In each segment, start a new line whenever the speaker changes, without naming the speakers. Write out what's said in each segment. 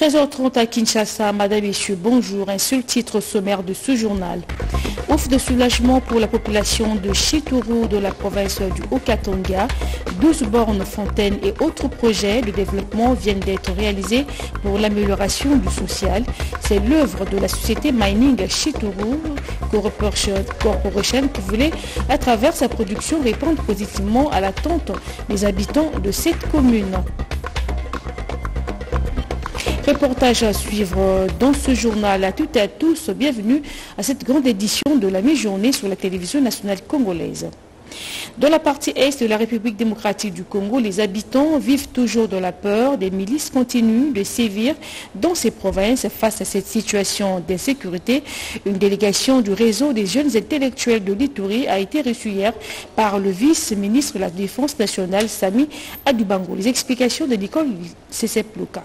13h30 à Kinshasa, Madame et Messieurs, bonjour. Un seul titre sommaire de ce journal. Offre de soulagement pour la population de Chituru de la province du Haut-Katanga. 12 bornes, fontaines et autres projets de développement viennent d'être réalisés pour l'amélioration du social. C'est l'œuvre de la société Mining Chituru Corporation qui voulait, à travers sa production, répondre positivement à l'attente des habitants de cette commune. Reportage à suivre dans ce journal. À toutes et à tous, bienvenue à cette grande édition de la mi-journée sur la télévision nationale congolaise. Dans la partie est de la République démocratique du Congo, les habitants vivent toujours dans la peur. Des milices continuent de sévir dans ces provinces face à cette situation d'insécurité. Une délégation du réseau des jeunes intellectuels de l'Itourie a été reçue hier par le vice-ministre de la Défense nationale, Sami Adubango. Les explications de Nicole Sesseplouka.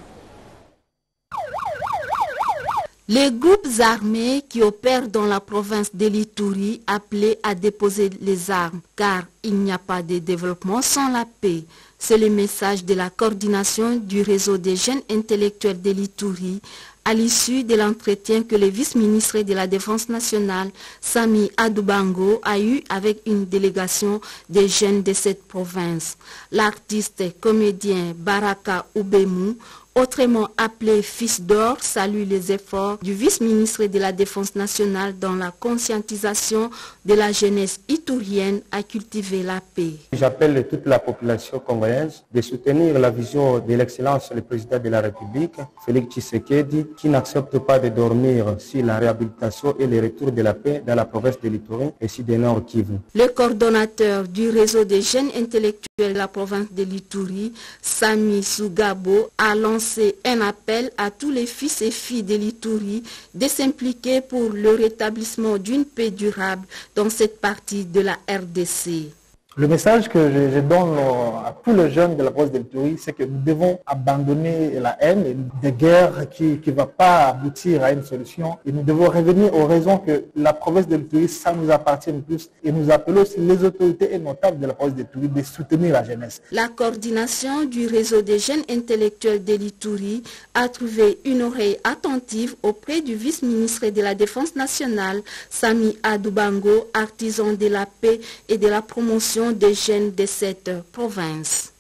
Les groupes armés qui opèrent dans la province de l'Ituri appelés à déposer les armes car il n'y a pas de développement sans la paix. C'est le message de la coordination du réseau des jeunes intellectuels de l'Ituri à l'issue de l'entretien que le vice-ministre de la Défense nationale, Sami Adubango, a eu avec une délégation des jeunes de cette province. L'artiste comédien Baraka Ubemu autrement appelé Fils d'or, salue les efforts du vice-ministre de la Défense nationale dans la conscientisation de la jeunesse itourienne à cultiver la paix.
J'appelle toute la population congolaise de soutenir la vision de l'excellence du président de la République, Félix Tshisekedi, qui n'accepte pas de dormir sur la réhabilitation et le retour de la paix dans la province de l'Itourie et sur des Nord Kivu.
Le coordonnateur du réseau des jeunes intellectuels la province de l'Itourie, Sami Sugabo, a lancé un appel à tous les fils et filles de l'Itourie de s'impliquer pour le rétablissement d'une paix durable dans cette partie de la RDC.
Le message que je, donne à tous les jeunes de la province de l'Itourie, c'est que nous devons abandonner la haine, et des guerres qui ne vont pas aboutir à une solution. Et nous devons revenir aux raisons que la province de l'Itourie, ça nous appartient plus. Et nous appelons aussi les autorités et notables de la province de l'Itourie de soutenir la jeunesse.
La coordination du réseau des jeunes intellectuels de l'Itourie a trouvé une oreille attentive auprès du vice-ministre de la Défense nationale, Sami Adoubango, artisan de la paix et de la promotion des jeunes de cette province.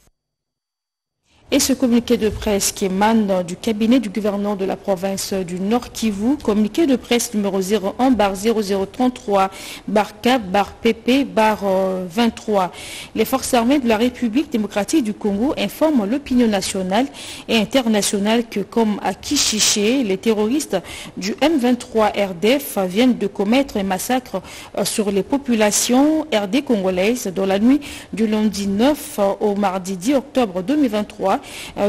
Et ce communiqué de presse qui émane du cabinet du gouverneur de la province du Nord Kivu, communiqué de presse numéro 01 bar 0033 bar cap bar pp bar 23. Euh, Les forces armées de la République démocratique du Congo informent l'opinion nationale et internationale que comme à Kishiché, les terroristes du M23 RDF viennent de commettre un massacre euh, sur les populations RD congolaises dans la nuit du lundi 9 au mardi 10 octobre 2023 euh,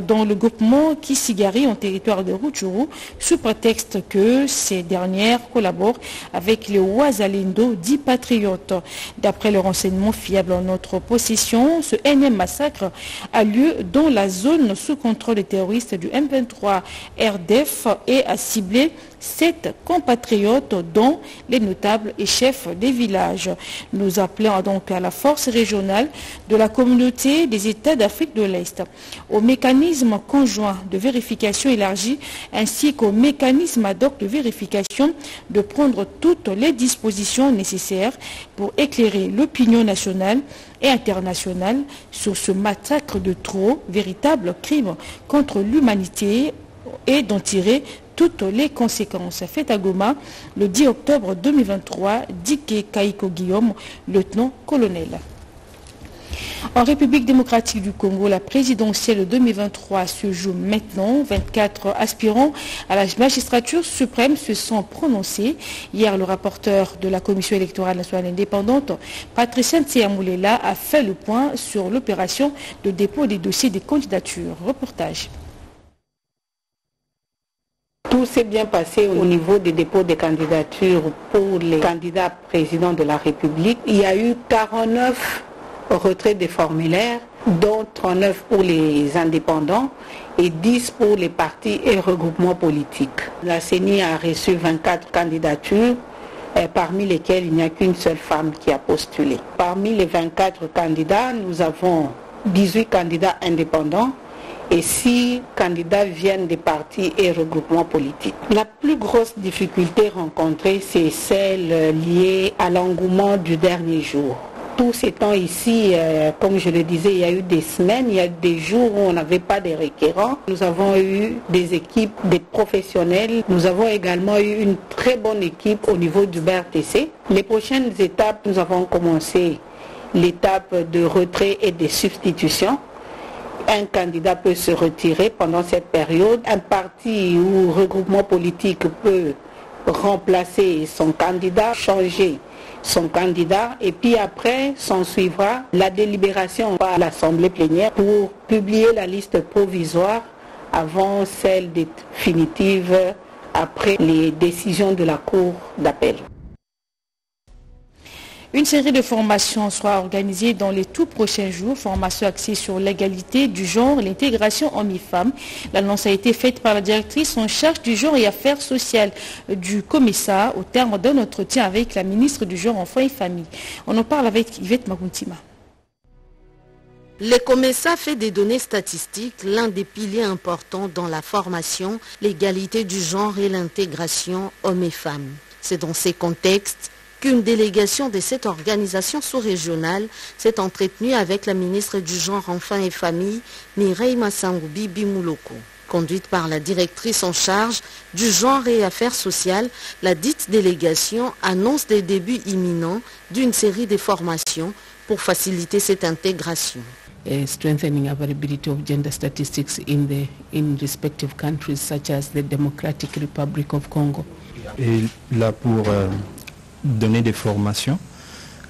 dans le groupement Kisigari en territoire de Rutshuru sous prétexte que ces dernières collaborent avec les Ouazalindo dits patriotes. D'après le renseignement fiable en notre possession, ce énième massacre a lieu dans la zone sous contrôle des terroristes du M23 RDF et a ciblé sept compatriotes, dont les notables et chefs des villages. Nous appelons donc à la force régionale de la communauté des États d'Afrique de l'Est, au mécanisme conjoint de vérification élargi ainsi qu'au mécanisme ad hoc de vérification de prendre toutes les dispositions nécessaires pour éclairer l'opinion nationale et internationale sur ce massacre de trop, véritable crime contre l'humanité et d'en tirer toutes les conséquences. Fait à Goma le 10 octobre 2023, Dike Kaiko Guillaume, lieutenant-colonel. En République démocratique du Congo, la présidentielle 2023 se joue maintenant. 24 aspirants à la magistrature suprême se sont prononcés. Hier, le rapporteur de la Commission électorale nationale indépendante, Patricia Tsiamoulela, a fait le point sur l'opération de dépôt des dossiers des candidatures. Reportage.
Tout s'est bien passé au niveau des dépôts de candidatures pour les candidats présidents de la République. Il y a eu 49 retraits des formulaires, dont 39 pour les indépendants et 10 pour les partis et regroupements politiques. La CENI a reçu 24 candidatures euh, parmi lesquelles il n'y a qu'une seule femme qui a postulé. Parmi les 24 candidats, nous avons 18 candidats indépendants et six candidats viennent des partis et regroupements politiques. La plus grosse difficulté rencontrée, c'est celle liée à l'engouement du dernier jour tous ces temps ici, euh, comme je le disais, il y a eu des semaines, il y a des jours où on n'avait pas de requérants. Nous avons eu des équipes, des professionnels. Nous avons également eu une très bonne équipe au niveau du BRTC. Les prochaines étapes, nous avons commencé l'étape de retrait et de substitution. Un candidat peut se retirer pendant cette période. Un parti ou regroupement politique peut remplacer son candidat, changer son candidat et puis après s'en suivra la délibération par l'Assemblée plénière pour publier la liste provisoire avant celle définitive après les décisions de la Cour d'appel.
Une série de formations sera organisée dans les tout prochains jours. Formation axée sur l'égalité du genre, l'intégration hommes-femmes. L'annonce a été faite par la directrice en charge du genre et affaires sociales du COMESA au terme d'un entretien avec la ministre du genre, enfants et famille. On en parle avec Yvette Maguntima.
Le COMESA fait des données statistiques l'un des piliers importants dans la formation, l'égalité du genre et l'intégration hommes et femmes. C'est dans ces contextes qu'une délégation de cette organisation sous-régionale s'est entretenue avec la ministre du Genre, Enfants et Famille, Mireille Massangoubi Bimouloko. Conduite par la directrice en charge du genre et affaires sociales, la dite délégation annonce des débuts imminents d'une série de formations pour faciliter cette intégration.
strengthening availability of gender statistics in the in respective countries such as the Democratic Republic of Congo.
Et là pour euh, donner des formations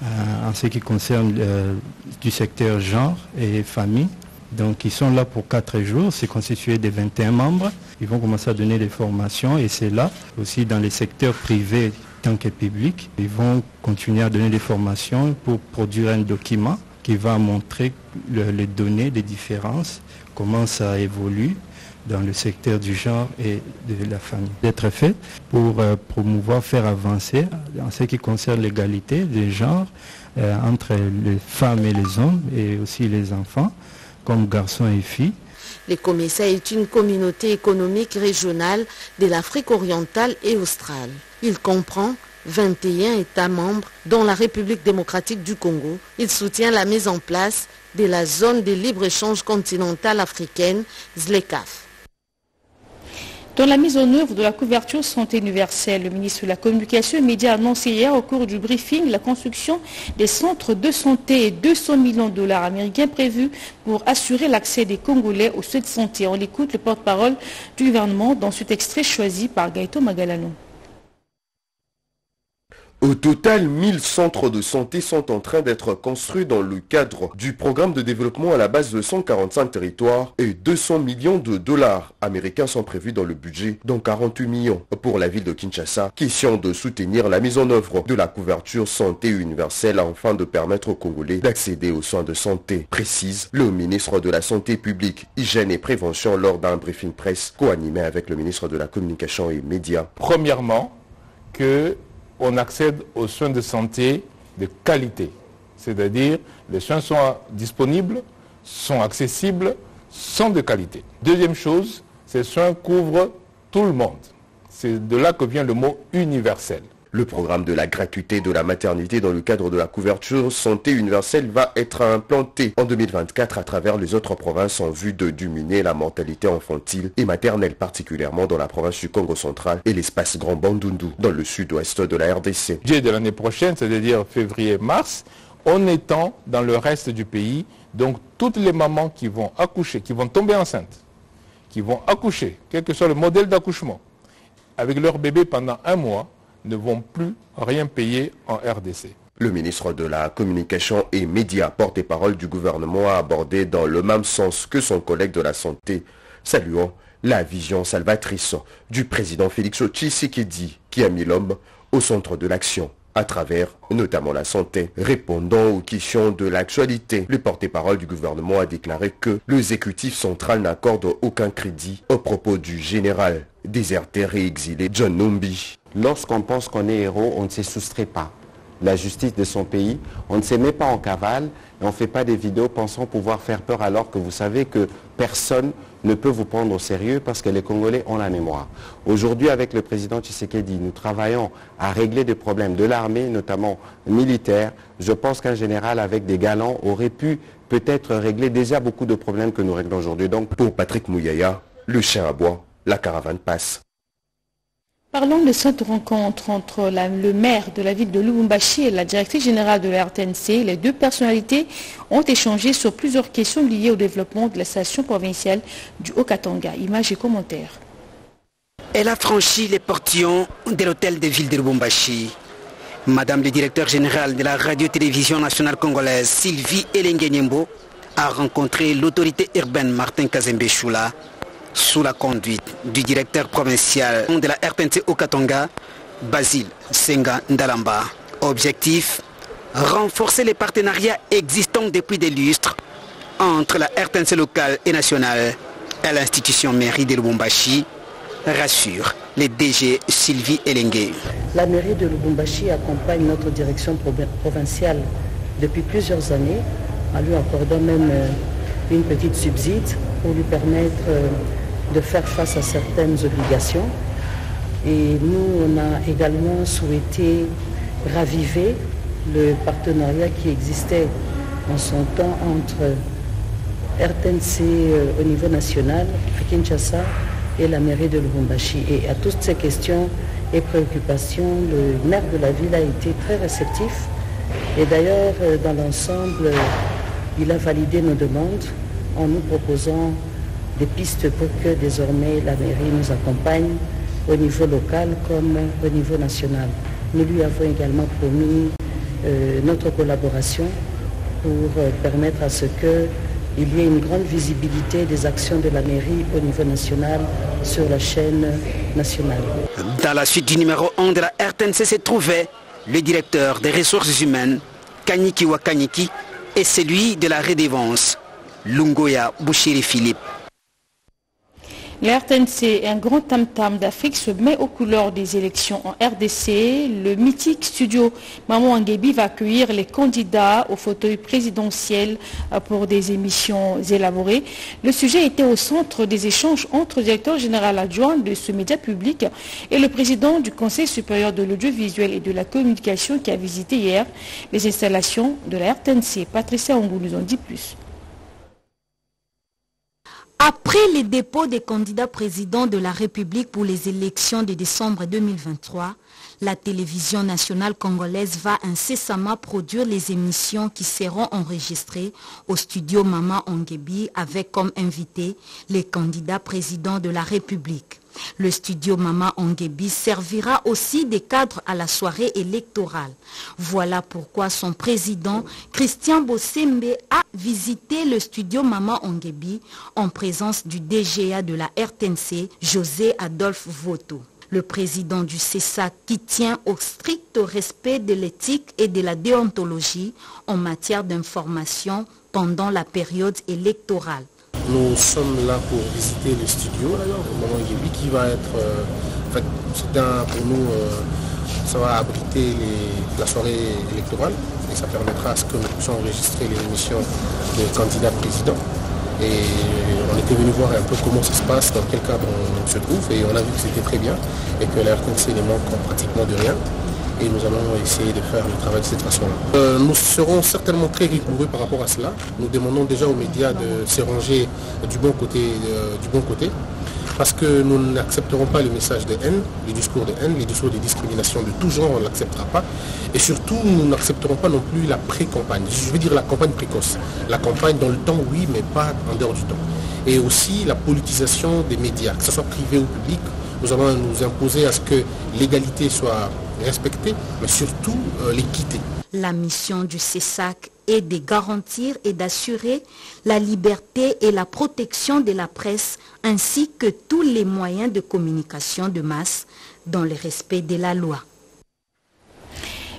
euh, en ce qui concerne euh, du secteur genre et famille. Donc ils sont là pour quatre jours, c'est constitué de 21 membres. Ils vont commencer à donner des formations et c'est là aussi dans les secteurs privés tant que publics. Ils vont continuer à donner des formations pour produire un document qui va montrer les données, les différences, comment ça évolue dans le secteur du genre et de la famille. D'être fait pour euh, promouvoir, faire avancer en ce qui concerne l'égalité des genres euh, entre les femmes et les hommes et aussi les enfants, comme garçons et filles.
Le COMESA est une communauté économique régionale de l'Afrique orientale et australe. Il comprend 21 États membres, dont la République démocratique du Congo. Il soutient la mise en place de la zone de libre-échange continentale africaine, ZLECAF.
Dans la mise en œuvre de la couverture santé universelle, le ministre de la Communication et Médias a annoncé hier au cours du briefing la construction des centres de santé et 200 millions de dollars américains prévus pour assurer l'accès des Congolais aux soins de santé. On écoute le porte-parole du gouvernement dans cet extrait choisi par Gaëto Magalano.
Au total, 1000 centres de santé sont en train d'être construits dans le cadre du programme de développement à la base de 145 territoires et 200 millions de dollars américains sont prévus dans le budget, dont 48 millions pour la ville de Kinshasa, question de soutenir la mise en œuvre de la couverture santé universelle afin de permettre aux Congolais d'accéder aux soins de santé, précise le ministre de la Santé publique, Hygiène et Prévention lors d'un briefing presse co-animé avec le ministre de la Communication et Médias.
Premièrement, que on accède aux soins de santé de qualité. C'est-à-dire, les soins sont disponibles, sont accessibles, sont de qualité. Deuxième chose, ces soins couvrent tout le monde. C'est de là que vient le mot universel.
Le programme de la gratuité de la maternité dans le cadre de la couverture santé universelle va être implanté en 2024 à travers les autres provinces en vue de diminuer la mortalité infantile et maternelle, particulièrement dans la province du Congo central et l'espace Grand Bandundu dans le sud-ouest de la RDC.
de l'année prochaine, c'est-à-dire février-mars, on étend dans le reste du pays, donc toutes les mamans qui vont accoucher, qui vont tomber enceintes, qui vont accoucher, quel que soit le modèle d'accouchement, avec leur bébé pendant un mois, ne vont plus rien payer en RDC.
Le ministre de la Communication et Médias, porte-parole du gouvernement, a abordé dans le même sens que son collègue de la Santé, saluant la vision salvatrice du président Félix Tshisekedi qui a mis l'homme au centre de l'action à travers notamment la santé. Répondant aux questions de l'actualité, le porte-parole du gouvernement a déclaré que l'exécutif central n'accorde aucun crédit au propos du général déserté et exilé John Numbi.
Lorsqu'on pense qu'on est héros, on ne se soustrait pas. La justice de son pays, on ne se met pas en cavale et on ne fait pas des vidéos pensant pouvoir faire peur alors que vous savez que personne ne peut vous prendre au sérieux parce que les Congolais ont la mémoire. Aujourd'hui, avec le président Tshisekedi, nous travaillons à régler des problèmes de l'armée, notamment militaire. Je pense qu'un général avec des galants aurait pu peut-être régler déjà beaucoup de problèmes que nous réglons aujourd'hui.
Donc, pour Patrick Mouyaya, le chien à bois, la caravane passe.
Parlons de cette rencontre entre le maire de la ville de Lubumbashi et la directrice générale de la RTNC. Les deux personnalités ont échangé sur plusieurs questions liées au développement de la station provinciale du Haut-Katanga. Images et commentaires.
Elle a franchi les portillons de l'hôtel de ville de Lubumbashi. Madame le directeur général de la radio-télévision nationale congolaise, Sylvie Elengenyembo, a rencontré l'autorité urbaine Martin Kazembe Choula sous la conduite du directeur provincial de la RTNC au Basile Senga Ndalamba. Objectif renforcer les partenariats existants depuis des lustres entre la RTNC locale et nationale et l'institution mairie de Lubumbashi, rassure les DG Sylvie Elengue.
La mairie de Lubumbashi accompagne notre direction provinciale depuis plusieurs années, en lui accordant même euh, une petite subside pour lui permettre euh, de faire face à certaines obligations. Et nous, on a également souhaité raviver le partenariat qui existait en son temps entre RTNC euh, au niveau national, à Kinshasa, et la mairie de Lubumbashi. Et à toutes ces questions et préoccupations, le maire de la ville a été très réceptif. Et d'ailleurs, euh, dans l'ensemble, il a validé nos demandes en nous proposant des pistes pour que désormais la mairie nous accompagne au niveau local comme au niveau national. Nous lui avons également promis euh, notre collaboration pour euh, permettre à ce qu'il y ait une grande visibilité des actions de la mairie au niveau national sur la chaîne nationale.
Dans la suite du numéro 1 de la RTNC se trouvait le directeur des ressources humaines, Kanyiki Wakanyiki, et celui de la rédévance, Lungoya Bouchiri Philippe.
L'RTNC, un grand tam-tam d'Afrique, se met aux couleurs des élections en RDC. Le mythique studio Maman Angebi va accueillir les candidats au fauteuil présidentiel euh, pour des émissions élaborées. Le sujet était au centre des échanges entre le directeur général adjoint de ce média public et le président du Conseil supérieur de l'audiovisuel et de la communication qui a visité hier les installations de la RTNC. Patricia Ongou nous en dit plus.
Après les dépôts des candidats présidents de la République pour les élections de décembre 2023, la télévision nationale congolaise va incessamment produire les émissions qui seront enregistrées au studio Mama Ongebi avec comme invité les candidats présidents de la République. Le studio Mama Ongebi servira aussi des cadres à la soirée électorale. Voilà pourquoi son président, Christian Bossembe, a visité le studio Mama Ongebi en présence du DGA de la RTNC, José Adolphe Voto le président du CESA qui tient au strict respect de l'éthique et de la déontologie en matière d'information pendant la période électorale.
Nous sommes là pour visiter le studio, Maman Gibi, qui va être, euh, en fait, pour nous, euh, ça va abriter la soirée électorale et ça permettra à ce que nous puissions enregistrer les émissions des candidats présidents. Et on était venu voir un peu comment ça se passe, dans quel cadre on se trouve, et on a vu que c'était très bien, et que la RTNC ne manque pratiquement de rien et nous allons essayer de faire le travail de cette façon-là. Euh, nous serons certainement très rigoureux par rapport à cela. Nous demandons déjà aux médias de se ranger du bon côté, euh, du bon côté parce que nous n'accepterons pas le message de haine, les discours de haine, les discours de discrimination de tout genre, on ne l'acceptera pas. Et surtout, nous n'accepterons pas non plus la pré-campagne, je veux dire la campagne précoce. La campagne dans le temps, oui, mais pas en dehors du temps. Et aussi la politisation des médias, que ce soit privé ou public. Nous allons nous imposer à ce que l'égalité soit respecter, mais surtout euh, l'équité.
La mission du CESAC est de garantir et d'assurer la liberté et la protection de la presse ainsi que tous les moyens de communication de masse dans le respect de la loi.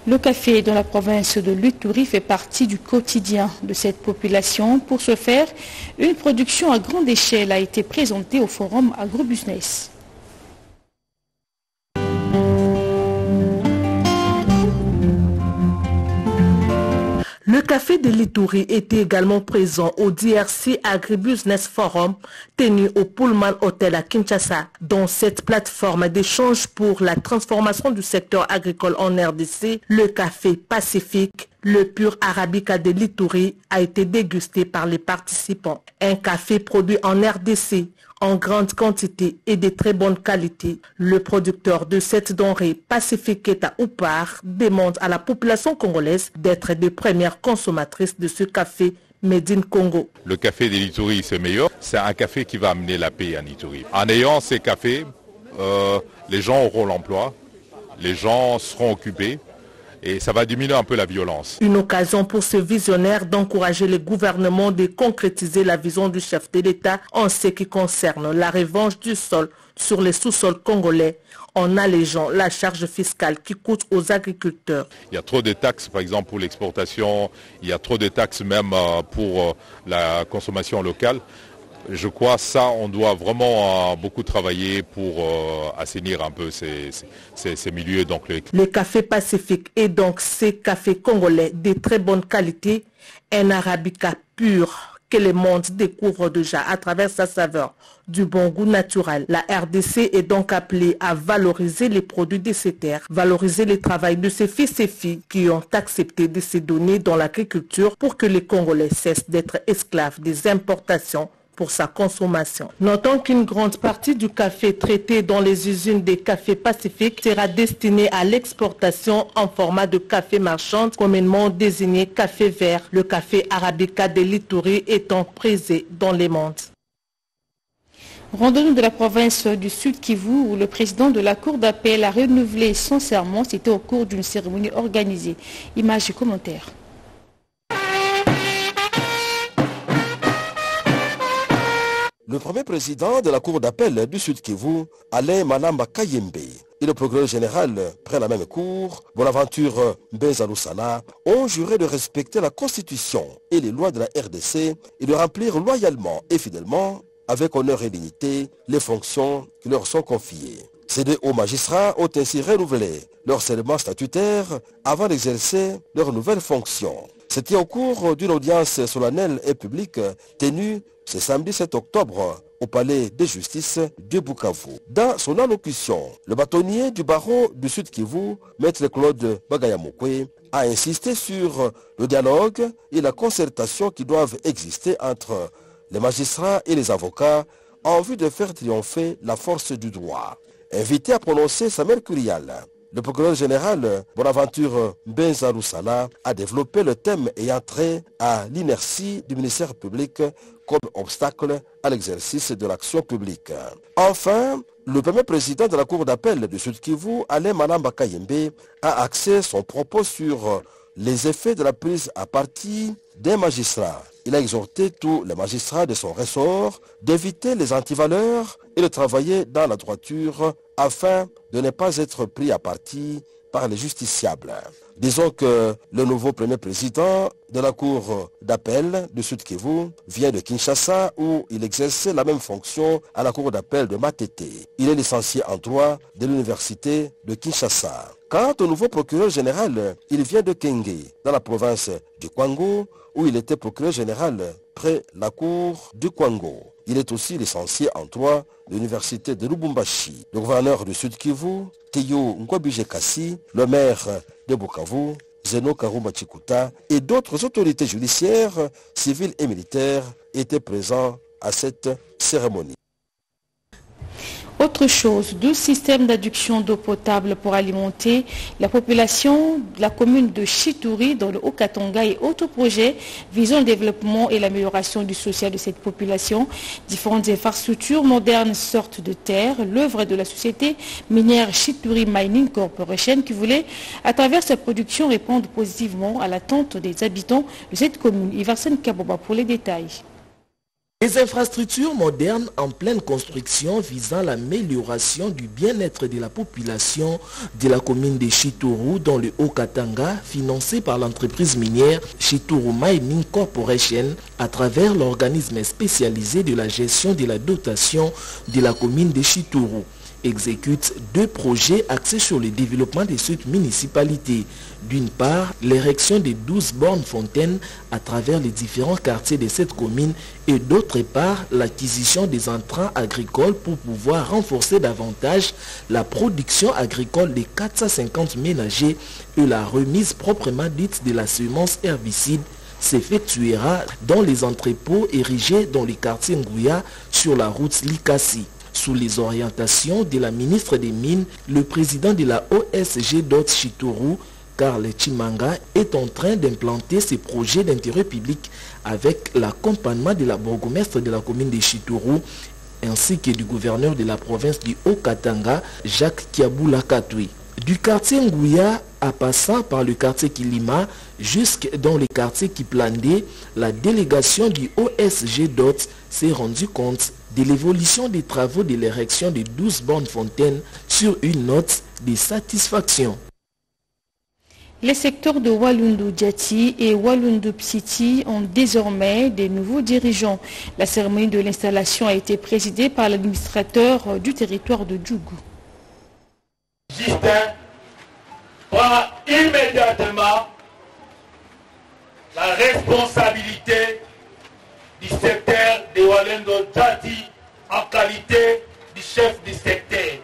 Le café dans la province de Luturi fait partie du quotidien de cette population. Pour ce faire, une production à grande échelle a été présentée au forum Agrobusiness.
Le café de l'Itouri était également présent au DRC Agribusiness Forum tenu au Pullman Hotel à Kinshasa. Dans cette plateforme d'échange pour la transformation du secteur agricole en RDC, le café Pacifique, le pur arabica de l'Itouri a été dégusté par les participants. Un café produit en RDC en grande quantité et de très bonne qualité. Le producteur de cette denrée Pacifiqueta Oupar demande à la population congolaise d'être des premières consommatrices de ce café Made in Congo.
Le café de l'Itourie, c'est meilleur. C'est un café qui va amener la paix en Itourie. En ayant ces cafés, euh, les gens auront l'emploi, les gens seront occupés, et ça va diminuer un peu la violence.
Une occasion pour ce visionnaire d'encourager le gouvernement de concrétiser la vision du chef de l'État en ce qui concerne la revanche du sol sur les sous-sols congolais en allégeant la charge fiscale qui coûte aux agriculteurs.
Il y a trop de taxes, par exemple, pour l'exportation, il y a trop de taxes même euh, pour euh, la consommation locale je crois ça, on doit vraiment euh, beaucoup travailler pour euh, assainir un peu ces, ces, milieux. Donc,
le... le café pacifique est donc ces cafés congolais de très bonne qualité, un arabica pur que le monde découvre déjà à travers sa saveur du bon goût naturel. La RDC est donc appelée à valoriser les produits de ces terres, valoriser le travail de ces fils et filles qui ont accepté de se donner dans l'agriculture pour que les Congolais cessent d'être esclaves des importations pour sa consommation. Notons qu'une grande partie du café traité dans les usines des cafés pacifiques sera destinée à l'exportation en format de café marchand, communément désigné café vert, le café arabica de l'Itouri étant prisé dans les mondes.
Randonnée de la province du Sud Kivu où le président de la Cour d'appel a renouvelé son serment, c'était au cours d'une cérémonie organisée. Images et commentaires.
Le premier président de la Cour d'appel du Sud Kivu, Alain Manamba Kayembe, et le procureur général près la même cour, Bonaventure Benzaloussana, ont juré de respecter la Constitution et les lois de la RDC et de remplir loyalement et fidèlement, avec honneur et dignité, les fonctions qui leur sont confiées. Ces deux hauts magistrats ont ainsi renouvelé leur serment statutaire avant d'exercer leurs nouvelles fonctions. C'était au cours d'une audience solennelle et publique tenue ce samedi 7 octobre au palais de justice de Bukavu. Dans son allocution, le bâtonnier du barreau du Sud Kivu, maître Claude Bagayamokwe, a insisté sur le dialogue et la concertation qui doivent exister entre les magistrats et les avocats en vue de faire triompher la force du droit. Invité à prononcer sa mercuriale, le procureur général Bonaventure Benzaroussala a développé le thème ayant trait à l'inertie du ministère public comme obstacle à l'exercice de l'action publique. Enfin, le premier président de la Cour d'appel du Sud Kivu, Alain Malamba Kayembe, a axé son propos sur les effets de la prise à partie des magistrats. Il a exhorté tous les magistrats de son ressort d'éviter les antivaleurs et de travailler dans la droiture afin de ne pas être pris à partie par les justiciables. Disons que le nouveau premier président de la Cour d'appel du Sud Kivu vient de Kinshasa où il exerçait la même fonction à la Cour d'appel de Matete. Il est licencié en droit de l'Université de Kinshasa. Quant au nouveau procureur général, il vient de Kenge, dans la province du Kwango, où il était procureur général près la Cour du Kwango. Il est aussi licencié en droit de l'université de Lubumbashi. Le gouverneur du Sud Kivu, Teyo Ngwabije Kassi, le maire de Bukavu, Zeno Karumba Chikuta et d'autres autorités judiciaires, civiles et militaires étaient présents à cette cérémonie.
Autre chose, deux systèmes d'adduction d'eau potable pour alimenter la population de la commune de Chitouri dans le Haut-Katanga et autres projets visant le développement et l'amélioration du social de cette population. Différentes infrastructures modernes sortent de terre, l'œuvre de la société minière Chitouri Mining Corporation qui voulait, à travers sa production, répondre positivement à l'attente des habitants de cette commune. Iversen Kaboba pour les détails.
Des infrastructures modernes en pleine construction visant l'amélioration du bien-être de la population de la commune de Chitourou dans le Haut-Katanga, financées par l'entreprise minière Chitourou Mining Corporation à travers l'organisme spécialisé de la gestion de la dotation de la commune de Chitourou. Exécute deux projets axés sur le développement de cette municipalité. D'une part, l'érection de 12 bornes fontaines à travers les différents quartiers de cette commune et d'autre part, l'acquisition des entrants agricoles pour pouvoir renforcer davantage la production agricole des 450 ménagers et la remise proprement dite de la semence herbicide s'effectuera dans les entrepôts érigés dans le quartier Ngouya sur la route Likasi. Sous les orientations de la ministre des Mines, le président de la OSG Dot Chitourou, Karl Chimanga, est en train d'implanter ses projets d'intérêt public avec l'accompagnement de la bourgmestre de la commune de Chitourou ainsi que du gouverneur de la province du Haut-Katanga, Jacques Kiaboula Katui. Du quartier Ngouya à passant par le quartier Kilima jusque dans le quartier Kiplandé, la délégation du OSG DOT s'est rendue compte de l'évolution des travaux de l'érection de 12 bornes fontaines sur une note de satisfaction.
Les secteurs de Walundu Djati et Walundu Psiti ont désormais des nouveaux dirigeants. La cérémonie de l'installation a été présidée par l'administrateur du territoire de Djougou.
Justin prend immédiatement la responsabilité du secteur de Walendo Djati en qualité du chef du secteur.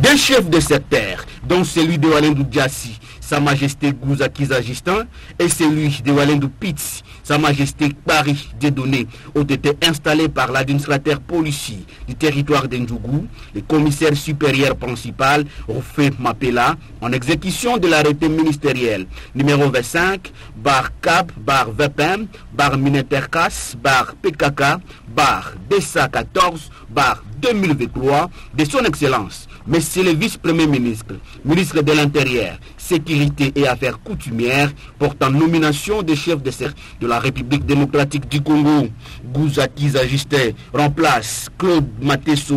Deux chefs de secteur, dont celui de Walendo Djassi, Sa Majesté Gouza Justin, et celui de Walendo Pitz, Sa Majesté Paris Dieudonné, ont été installés par l'administrateur policier du territoire d'Endjougou, le commissaire supérieur principal, Rofé Mapela, en exécution de l'arrêté ministériel numéro 25, bar CAP, bar VPM, bar Minetercas, bar PKK, bar DESA 14, bar 2023 de son Excellence. Monsieur le vice-premier ministre, ministre de l'Intérieur, Sécurité et Affaires coutumières, portant nomination des chefs de la République démocratique du Congo, Gouza Kiza Justin remplace Claude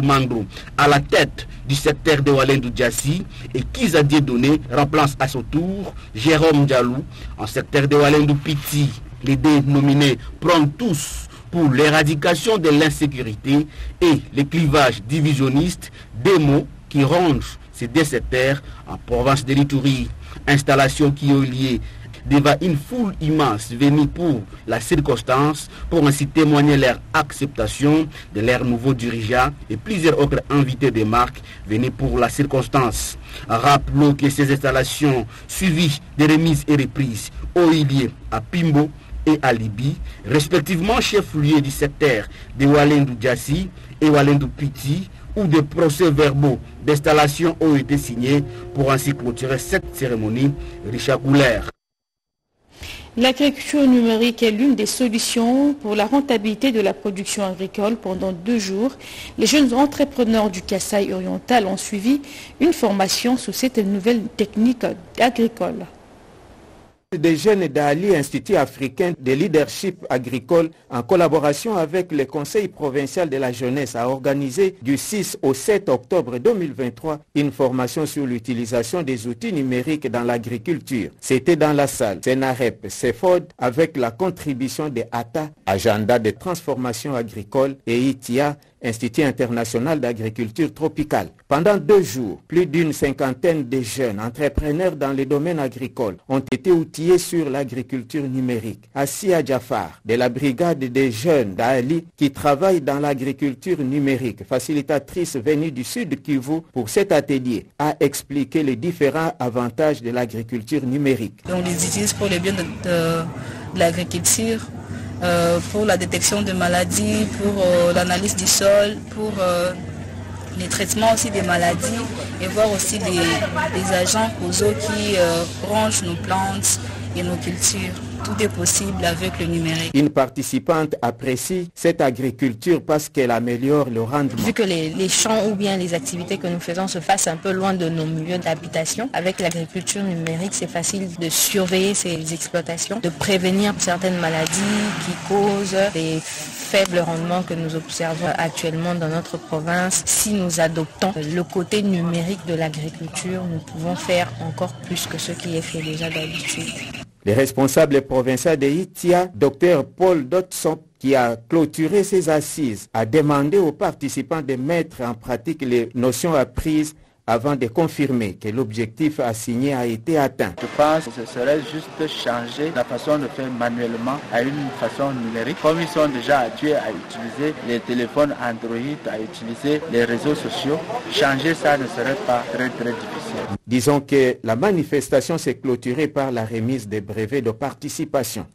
Mandro à la tête du secteur de Walendou Djassi et Kiza Dieudonné remplace à son tour Jérôme Dialou en secteur de Walendou Piti. Les deux nominés prennent tous pour l'éradication de l'insécurité et les clivages divisionnistes des mots qui ronge ces deux secteurs en province de l'Itourie. Installation qui est liée devant une foule immense venue pour la circonstance pour ainsi témoigner leur acceptation de leur nouveau dirigeant et plusieurs autres invités des marques venus pour la circonstance. Rappelons que ces installations suivies des remises et reprises ont lieu à Pimbo et à Libye, respectivement chef-lieu du secteur de Walendou Djassi et Walendou Piti, où des procès-verbaux d'installation ont été signés pour ainsi clôturer cette cérémonie. Richard Goulaire.
L'agriculture numérique est l'une des solutions pour la rentabilité de la production agricole. Pendant deux jours, les jeunes entrepreneurs du Kassai oriental ont suivi une formation sous cette nouvelle technique agricole
des jeunes d'Ali, Institut africain de leadership agricole, en collaboration avec le Conseil provincial de la jeunesse, a organisé du 6 au 7 octobre 2023 une formation sur l'utilisation des outils numériques dans l'agriculture. C'était dans la salle Senarep Cefod avec la contribution de ATA, Agenda de transformation agricole, et ITIA, Institut international d'agriculture tropicale. Pendant deux jours, plus d'une cinquantaine de jeunes entrepreneurs dans les domaines agricoles ont été outillés sur l'agriculture numérique. Assia Jafar, de la brigade des jeunes d'Ali qui travaillent dans l'agriculture numérique, facilitatrice venue du sud Kivu pour cet atelier, a expliqué les différents avantages de l'agriculture numérique.
On les utilise pour les biens de, de l'agriculture euh, pour la détection de maladies, pour euh, l'analyse du sol, pour euh, les traitements aussi des maladies et voir aussi les, agents causaux qui rongent nos plantes et nos cultures tout est possible avec le numérique.
Une participante apprécie cette agriculture parce qu'elle améliore le rendement.
Vu que les, champs ou bien les activités que nous faisons se fassent un peu loin de nos milieux d'habitation, avec l'agriculture numérique, c'est facile de surveiller ces exploitations, de prévenir certaines maladies qui causent des faibles rendements que nous observons actuellement dans notre province. Si nous adoptons le côté numérique de l'agriculture, nous pouvons faire encore plus que ce qui est fait déjà d'habitude.
Le responsable provincial de Itia, Dr Paul Dotson, qui a clôturé ces assises, a demandé aux participants de mettre en pratique les notions apprises avant de confirmer que l'objectif assigné a été atteint.
Je pense que ce serait juste changer la façon de faire manuellement à une façon numérique. Comme ils sont déjà habitués à utiliser les téléphones Android, à utiliser les réseaux sociaux, changer ça ne serait pas très très difficile.
Disons que la manifestation s'est clôturée par la remise des brevets de participation.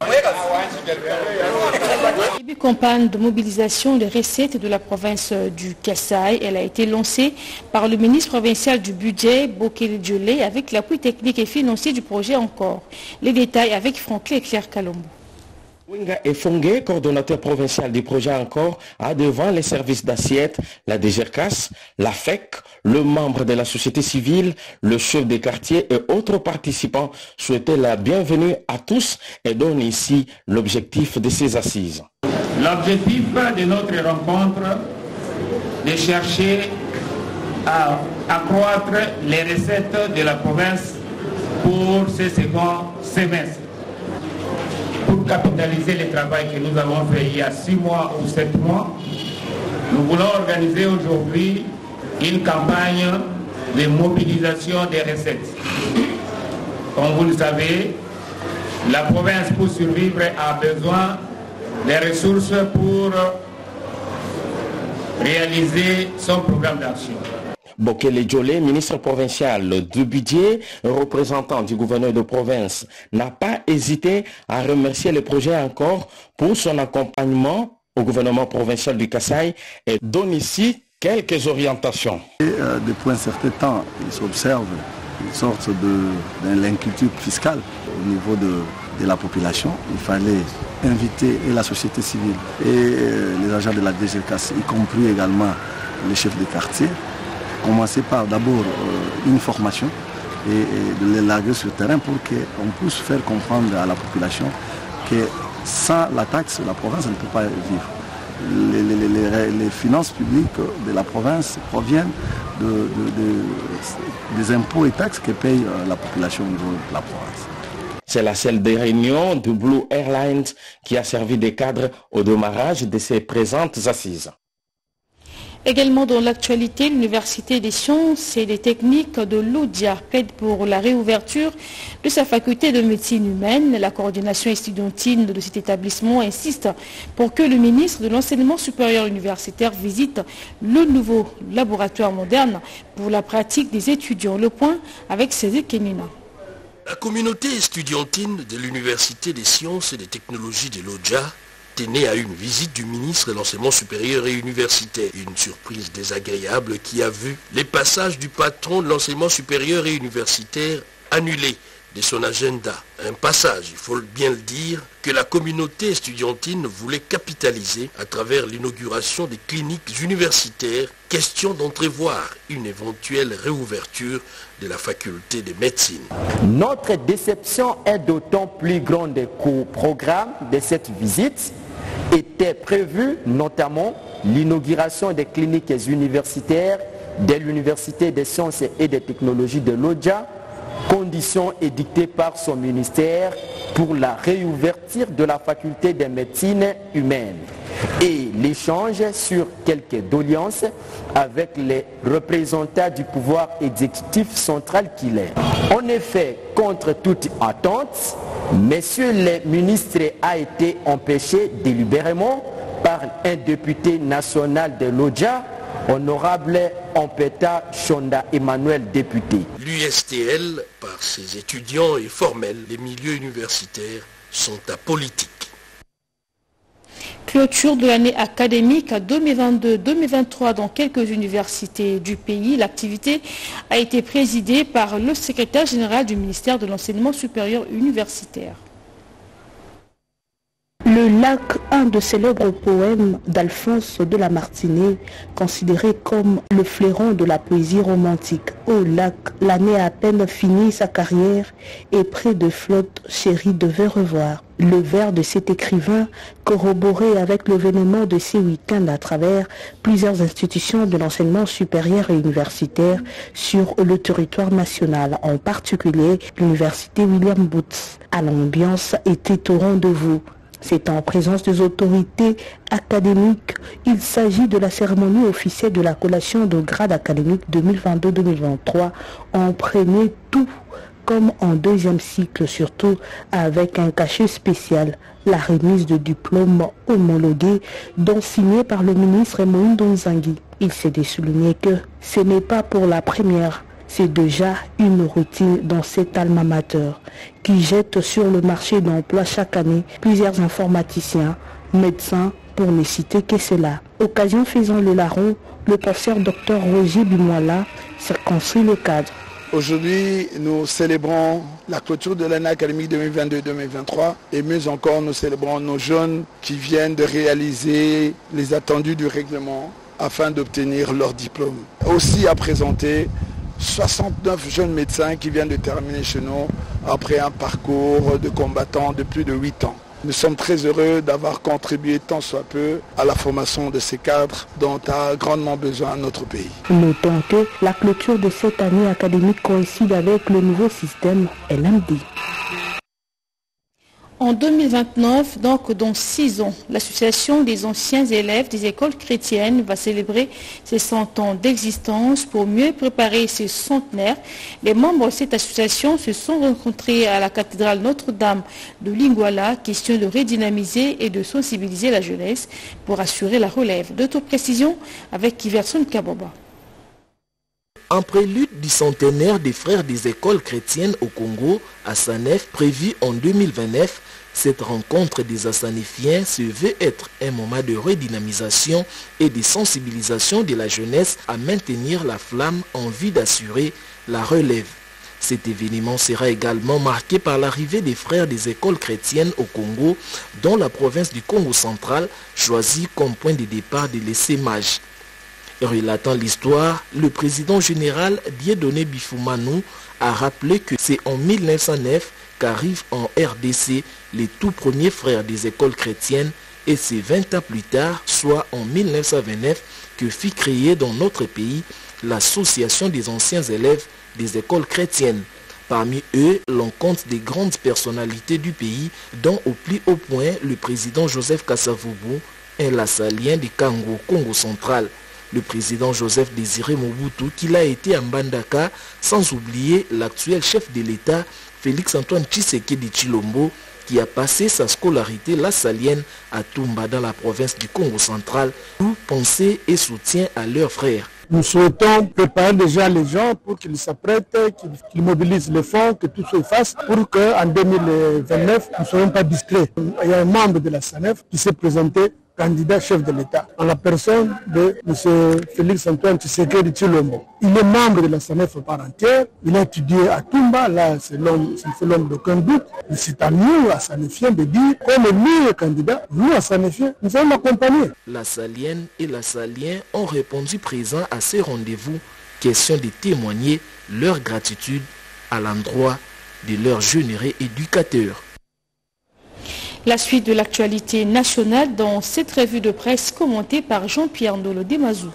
Campagne de mobilisation des recettes de la province du Kassai. Elle a été lancée par le ministre provincial du budget, Bokele Diolé, avec l'appui technique et financier du projet encore. Les détails avec Franklin et Claire Calombo.
Winga Efongue, coordonnateur provincial du projet encore, a devant les services d'assiette, la DGRCAS, la FEC, le membre de la société civile, le chef des quartiers et autres participants souhaité la bienvenue à tous et donne ici l'objectif de ces assises.
L'objectif de notre rencontre est de chercher à accroître les recettes de la province pour ce second semestre. Pour capitaliser le travail que nous avons fait il y a six mois ou sept mois, nous voulons organiser aujourd'hui une campagne de mobilisation des recettes. Comme vous le savez, la province pour survivre a besoin des ressources pour réaliser son programme d'action.
Bokele Djolé, ministre provincial du budget, représentant du gouverneur de province, n'a pas hésité à remercier le projet encore pour son accompagnement au gouvernement provincial du Kassai et donne ici quelques orientations.
Euh, depuis un certain temps, il s'observe une sorte de, fiscale au niveau de, la population. Il fallait inviter la société civile et euh, les agents de la DGCAS, y compris également les chefs de quartier, commencer par d'abord euh, une formation et, de les larguer sur le terrain pour qu'on puisse faire comprendre à la population que sans la taxe, la province ne peut pas vivre. Les, finances publiques de la province proviennent de, de, de, des impôts et taxes que paye la population de la province.
C'est la salle des réunions de Blue Airlines qui a servi de cadre au démarrage de ces présentes assises.
Également dans l'actualité, l'Université des sciences et des techniques de l'Oudia plaide pour la réouverture de sa faculté de médecine humaine. La coordination estudiantine de cet établissement insiste pour que le ministre de l'enseignement supérieur universitaire visite le nouveau laboratoire moderne pour la pratique des étudiants. Le point avec Cédric Kenina.
La communauté estudiantine de l'Université des sciences et des technologies de l'Odja tenait à une visite du ministre de l'enseignement supérieur et universitaire. Une surprise désagréable qui a vu les passages du patron de l'enseignement supérieur et universitaire annulés de son agenda. Un passage, il faut bien le dire, que la communauté estudiantine voulait capitaliser à travers l'inauguration des cliniques universitaires, question d'entrevoir une éventuelle réouverture de la faculté de médecine.
Notre déception est d'autant plus grande qu'au programme de cette visite était prévu notamment l'inauguration des cliniques universitaires de l'Université des sciences et des technologies de l'ODJA, condition édictée par son ministère pour la réouverture de la faculté de médecine humaine et l'échange sur quelques doléances avec les représentants du pouvoir exécutif central qu'il est. En effet, contre toute attente, Monsieur le ministre a été empêché délibérément par un député national de l'ODJA, honorable Ampeta Chonda Emmanuel, député.
L'USTL, par ses étudiants et formels, les milieux universitaires sont apolitiques.
Clôture de l'année académique 2022-2023 dans quelques universités du pays. L'activité a été présidée par le secrétaire général du ministère de l'Enseignement supérieur universitaire.
Le lac, un de célèbres poèmes d'Alphonse de la Martinée, considéré comme le fleuron de la poésie romantique. Au lac, l'année à peine fini sa carrière et près de flotte, chérie devait revoir. Le vers de cet écrivain, corroboré avec l'événement de ces week-ends à travers plusieurs institutions de l'enseignement supérieur et universitaire sur le territoire national, en particulier l'université William Booth. À l'ambiance était au rendez-vous. C'est en présence des autorités académiques. Il s'agit de la cérémonie officielle de la collation de grade académique 2022-2023 en premier tout comme en deuxième cycle, surtout avec un cachet spécial, la remise de diplômes homologués, dont signé par le ministre Moïse Donzangui. Il s'est souligné que ce n'est pas pour la première, c'est déjà une routine dans cet alma mater qui jette sur le marché d'emploi chaque année plusieurs informaticiens, médecins, pour ne citer que cela. Occasion faisant le larron, le professeur Dr Roger Bimoala circonscrit le cadre.
Aujourd'hui, nous célébrons la clôture de l'année académique 2022-2023 et mieux encore, nous célébrons nos jeunes qui viennent de réaliser les attendus du règlement afin d'obtenir leur diplôme. Aussi à présenter 69 jeunes médecins qui viennent de terminer chez nous après un parcours de combattants de plus de 8 ans. Nous sommes très heureux d'avoir contribué tant soit peu à la formation de ces cadres dont a grandement besoin notre pays.
Notons que la clôture de cette année académique coïncide avec le nouveau système LMD.
En 2029, donc dans six ans, l'association des anciens élèves des écoles chrétiennes va célébrer ses 100 ans d'existence pour mieux préparer ses centenaires. Les membres de cette association se sont rencontrés à la cathédrale Notre-Dame de Linguala, question de redynamiser et de sensibiliser la jeunesse pour assurer la relève. D'autres précisions avec Iverson Kaboba.
En prélude du centenaire des frères des écoles chrétiennes au Congo, à prévu en 2029, cette rencontre des Assanifiens se veut être un moment de redynamisation et de sensibilisation de la jeunesse à maintenir la flamme en vue d'assurer la relève. Cet événement sera également marqué par l'arrivée des frères des écoles chrétiennes au Congo, dont la province du Congo central choisit comme point de départ de l'essaimage. Relatant l'histoire, le président général Dieudonné Bifoumanou a rappelé que c'est en 1909 qu'arrivent en RDC les tout premiers frères des écoles chrétiennes et c'est 20 ans plus tard, soit en 1929, que fit créer dans notre pays l'association des anciens élèves des écoles chrétiennes. Parmi eux, l'on compte des grandes personnalités du pays, dont au plus haut point le président Joseph Kassavoubou, un lassalien du Kango, Congo central le président Joseph Désiré Mobutu, qui l'a été à Mbandaka, sans oublier l'actuel chef de l'État, Félix-Antoine Tshisekedi Chilombo, qui a passé sa scolarité lassalienne à Tumba dans la province du Congo central, pour penser et soutien à leurs frères.
Nous souhaitons préparer déjà les gens pour qu'ils s'apprêtent, qu'ils mobilisent les fonds, que tout se fasse pour qu'en 2029, nous ne soyons pas discrets. Il y a un membre de la SANEF qui s'est présenté candidat chef de l'État, en la personne de M. Félix Antoine Tshisekedi Chilombo. Il est membre de la SANEF par entière, il a étudié à Tumba, là c'est l'homme, d'aucun doute, mais c'est à nous, à Sanéfiens, de dire, comme lui est candidat, nous à Sanéfiens, nous allons l'accompagner.
La Salienne et la Salien ont répondu présent à ces rendez-vous, question de témoigner leur gratitude à l'endroit de leur généreux éducateur.
La suite de l'actualité nationale dans cette revue de presse commentée par Jean-Pierre Ndolo Demazou.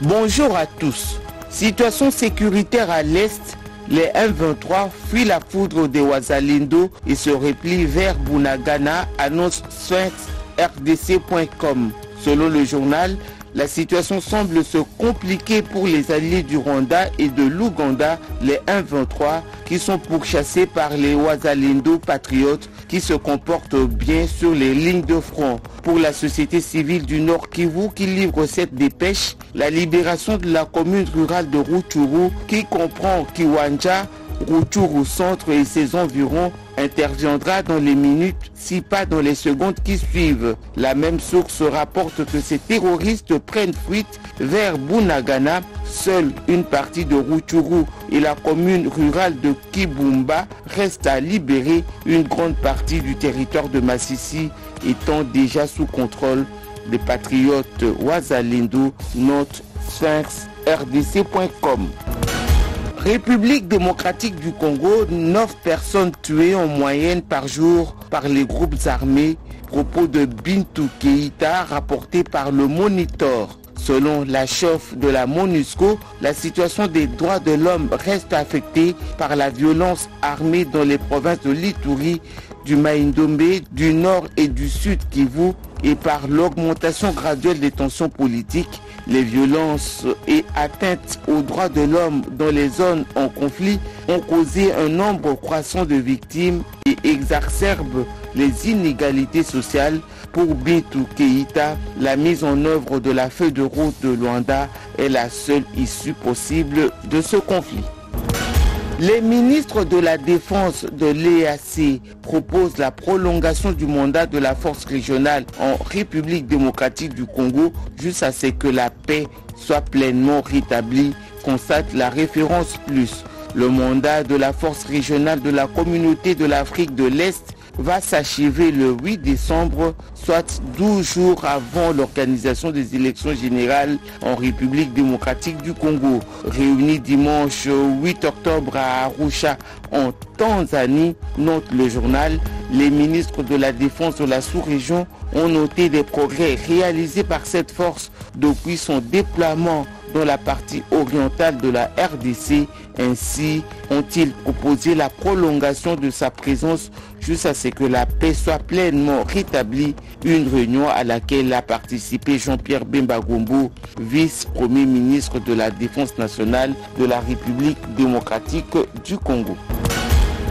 Bonjour à tous. Situation sécuritaire à l'Est, les M23 fuient la foudre de Ouazalindo et se replient vers Bunagana, annonce rdc.com. Selon le journal, la situation semble se compliquer pour les alliés du Rwanda et de l'Ouganda, les 1-23, qui sont pourchassés par les Ouazalindo patriotes qui se comportent bien sur les lignes de front. Pour la société civile du Nord Kivu qui livre cette dépêche, la libération de la commune rurale de Rutshuru qui comprend Kiwanja, Rutshuru Centre et ses environs interviendra dans les minutes, si pas dans les secondes qui suivent. La même source rapporte que ces terroristes prennent fuite vers Bunagana. Seule une partie de Rutshuru et la commune rurale de Kibumba reste à libérer, une grande partie du territoire de Massissi étant déjà sous contrôle des patriotes Wazalindo, note sphinx rdc.com. République démocratique du Congo, 9 personnes tuées en moyenne par jour par les groupes armés. Propos de Bintou Keïta rapporté par le Monitor. Selon la chef de la MONUSCO, la situation des droits de l'homme reste affectée par la violence armée dans les provinces de l'Ituri, du Maïndombe, du Nord et du Sud Kivu et par l'augmentation graduelle des tensions politiques, les violences et atteintes aux droits de l'homme dans les zones en conflit ont causé un nombre croissant de victimes et exacerbent les inégalités sociales. Pour Bintou Keïta, la mise en œuvre de la feuille de route de Luanda est la seule issue possible de ce conflit. Les ministres de la Défense de l'EAC proposent la prolongation du mandat de la force régionale en République démocratique du Congo jusqu'à ce que la paix soit pleinement rétablie, constate la référence plus. Le mandat de la force régionale de la communauté de l'Afrique de l'Est va s'achever le 8 décembre, soit 12 jours avant l'organisation des élections générales en République démocratique du Congo. Réunis dimanche 8 octobre à Arusha en Tanzanie, note le journal, les ministres de la Défense de la sous-région ont noté des progrès réalisés par cette force depuis son déploiement dans la partie orientale de la RDC. Ainsi ont-ils proposé la prolongation de sa présence jusqu'à ce que la paix soit pleinement rétablie? Une réunion à laquelle a participé Jean-Pierre Bemba Gombo, vice-premier ministre de la Défense nationale de la République démocratique du Congo.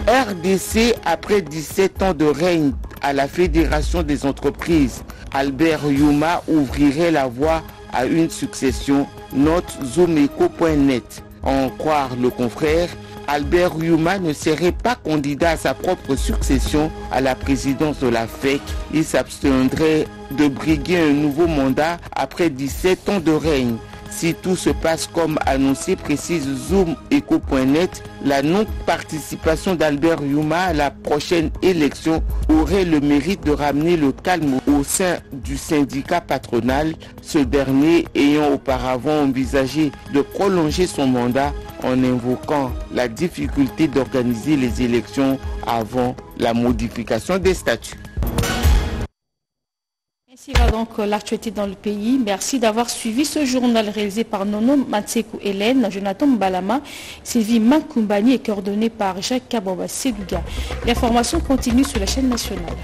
RDC, après 17 ans de règne à la Fédération des entreprises, Albert Yuma ouvrirait la voie à une succession, note zoomeco.net. En croire le confrère, Albert Yuma ne serait pas candidat à sa propre succession à la présidence de la FEC. Il s'abstiendrait de briguer un nouveau mandat après 17 ans de règne. Si tout se passe comme annoncé, précise zoomeco.net, la non-participation d'Albert Yuma à la prochaine élection aurait le mérite de ramener le calme au sein du syndicat patronal, ce dernier ayant auparavant envisagé de prolonger son mandat en invoquant la difficulté d'organiser les élections avant la modification des statuts.
Ainsi donc l'actualité dans le pays. Merci d'avoir suivi ce journal réalisé par Nono Matsekou Hélène, Jonathan Balama, Sylvie Makumbani et coordonné par Jacques Kaboba Séduga. L'information continue sur la chaîne nationale.